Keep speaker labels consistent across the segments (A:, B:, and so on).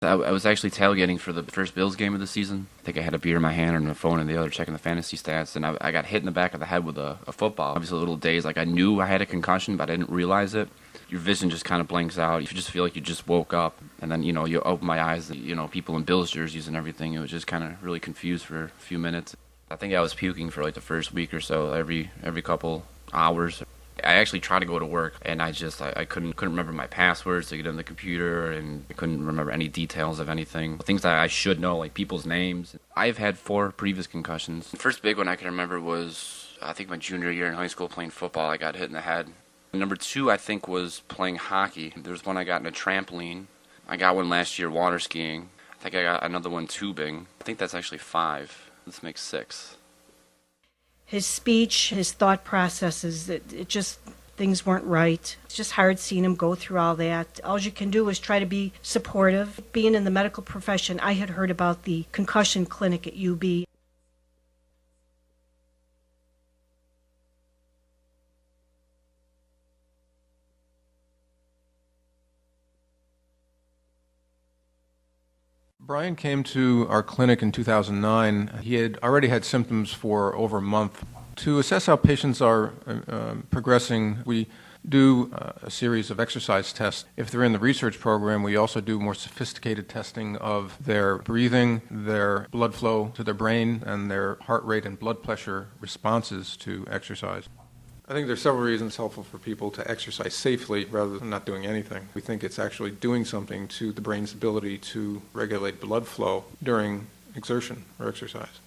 A: I, was actually tailgating for the first Bills game of the season. I think I had a beer in my hand and a phone in the other, checking the fantasy stats, and I, I got hit in the back of the head with a, a football. Obviously, a little dazed, like I knew I had a concussion, but I didn't realize it. Your vision just kind of blanks out. You just feel like you just woke up, and then you know you open my eyes. And, you know, people in Bills jerseys and everything. It was just kind of really confused for a few minutes. I think I was puking for like the first week or so, every every couple hours. I actually tried to go to work, and I just I, I, couldn't couldn't remember my passwords to get on the computer, and I couldn't remember any details of anything. Things that I should know, like people's names. I've had four previous concussions. The first big one I can remember was I think my junior year in high school playing football. I got hit in the head. Number two I think was playing hockey. There was one I got in a trampoline. I got one last year water skiing. I think I got another one tubing. I think that's actually five. This makes six
B: his speech, his thought processes, it, it just things weren't right. It's just hard seeing him go through all that. All you can do is try to be supportive. Being in the medical profession, I had heard about the concussion clinic at UB.
C: Brian came to our clinic in 2009. He had already had symptoms for over a month. To assess how patients are uh, progressing, we do uh, a series of exercise tests. If they're in the research program, we also do more sophisticated testing of their breathing, their blood flow to their brain, and their heart rate and blood pressure responses to exercise. I think there's several reasons helpful for people to exercise safely rather than not doing anything. We think it's actually doing something to the brain's ability to regulate blood flow during exertion or exercise.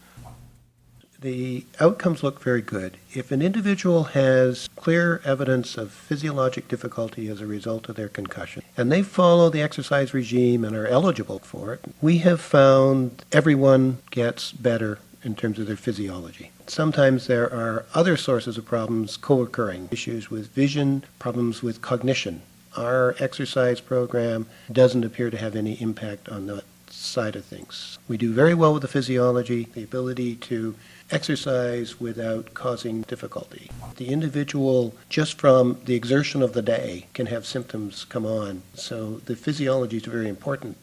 D: The outcomes look very good. If an individual has clear evidence of physiologic difficulty as a result of their concussion, and they follow the exercise regime and are eligible for it, we have found everyone gets better in terms of their physiology. Sometimes there are other sources of problems co occurring issues with vision, problems with cognition. Our exercise program doesn't appear to have any impact on that side of things. We do very well with the physiology, the ability to exercise without causing difficulty. The individual, just from the exertion of the day, can have symptoms come on. So the physiology is very important.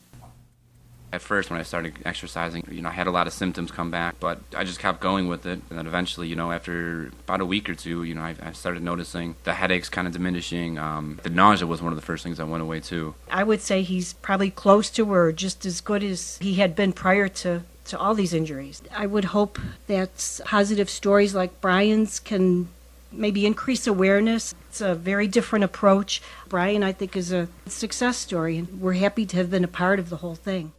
A: At first, when I started exercising, you know, I had a lot of symptoms come back, but I just kept going with it. And then eventually, you know, after about a week or two, you know, I, I started noticing the headaches kind of diminishing. Um, the nausea was one of the first things that went away too.
B: I would say he's probably close to or just as good as he had been prior to to all these injuries. I would hope that positive stories like Brian's can maybe increase awareness. It's a very different approach. Brian, I think, is a success story, and we're happy to have been a part of the whole thing.